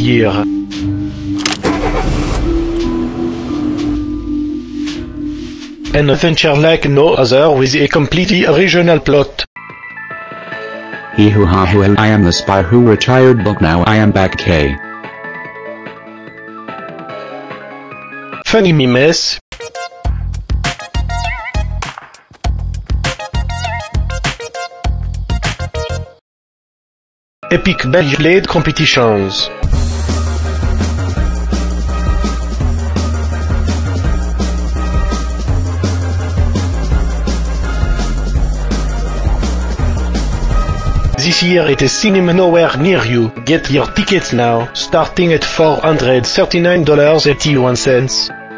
year. An adventure like no other with a completely original plot. He hoo ha hoo I am the spy who retired but now I am back K. Funny memes, epic Beyblade competitions. This year it is cinema nowhere near you. Get your tickets now, starting at $439.81.